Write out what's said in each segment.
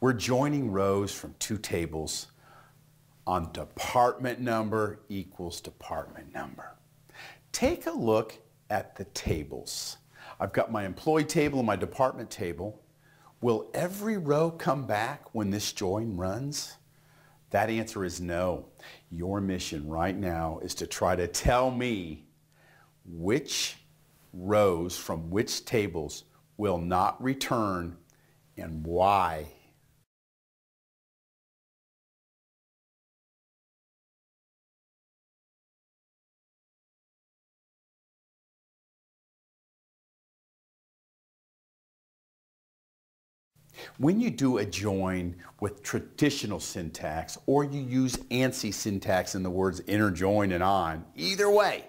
We're joining rows from two tables on department number equals department number. Take a look at the tables. I've got my employee table and my department table. Will every row come back when this join runs? That answer is no. Your mission right now is to try to tell me which rows from which tables will not return and why. When you do a join with traditional syntax or you use ANSI syntax in the words inner join and on, either way,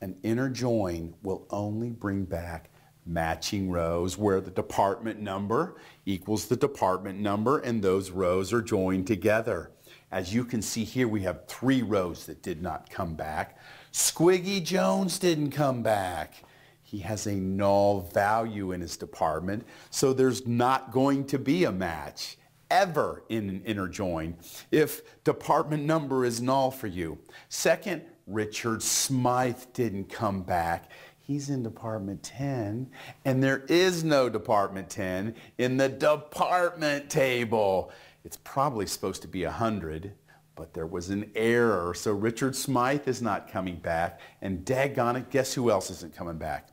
an inner join will only bring back matching rows where the department number equals the department number and those rows are joined together. As you can see here, we have three rows that did not come back. Squiggy Jones didn't come back he has a null value in his department, so there's not going to be a match ever in an inner join if department number is null for you. Second, Richard Smythe didn't come back. He's in Department 10, and there is no Department 10 in the department table. It's probably supposed to be 100, but there was an error, so Richard Smythe is not coming back, and daggone it, guess who else isn't coming back?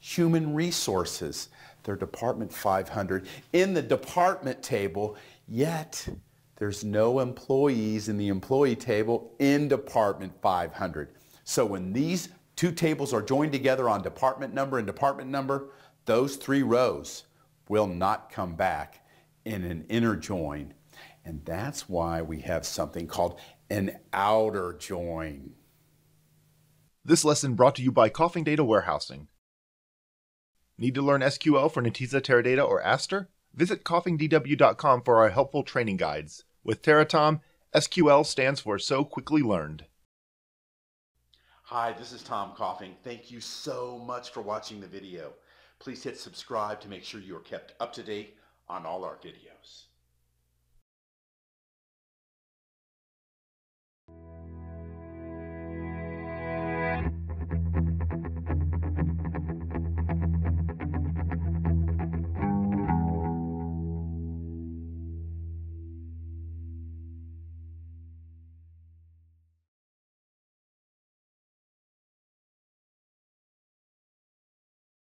Human resources. They're Department 500 in the department table, yet there's no employees in the employee table in Department 500. So when these two tables are joined together on department number and department number, those three rows will not come back in an inner join. And that's why we have something called an outer join. This lesson brought to you by Coffing Data Warehousing. Need to learn SQL for Netezza, Teradata, or Aster? Visit coffingdw.com for our helpful training guides. With Teratom, SQL stands for So Quickly Learned. Hi, this is Tom Coffing. Thank you so much for watching the video. Please hit subscribe to make sure you are kept up to date on all our videos.